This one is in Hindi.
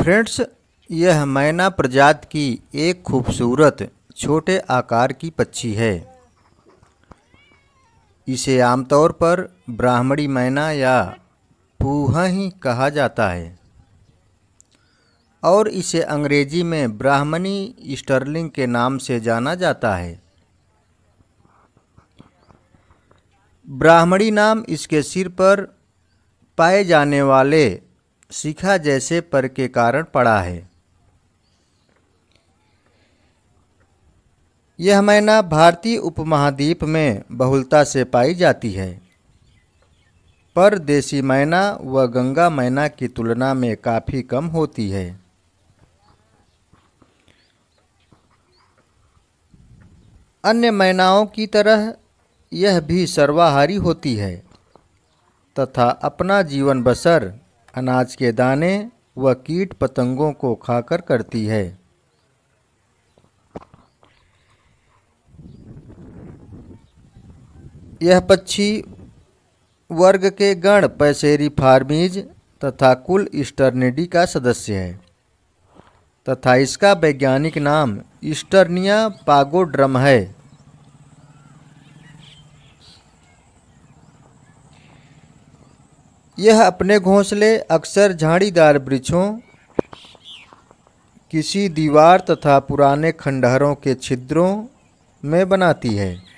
फ्रेंड्स, यह मैना प्रजाति की एक खूबसूरत, छोटे आकार की पक्षी है। इसे आमतौर पर ब्राह्मणी मैना या पूहा ही कहा जाता है। और इसे अंग्रेज़ी में ब्राह्मणी स्टर्लिंग के नाम से जाना जाता है। ब्राह्मणी नाम इसके सिर पर पाए जाने वाले शिखा जैसे पर के कारण पड़ा है। यह मैना भारतीय उपमहाद्वीप में बहुलता से पाई जाती है। पर देसी मैना व गंगा मैना की तुलना में काफ़ी कम होती है। अन्य मैनाओं की तरह यह भी सर्वाहारी होती है तथा अपना जीवन बसर अनाज के दाने व कीट पतंगों को खाकर करती है। यह पक्षी वर्ग के गण पैसेरी फार्मीज तथा कुल स्टर्निडी का सदस्य है तथा इसका वैज्ञानिक नाम स्टर्निया पागोड्रम है। यह अपने घोंसले, अक्सर झाड़ीदार वृक्षों, किसी दीवार तथा पुराने खंडहरों के छिद्रों में बनाती है।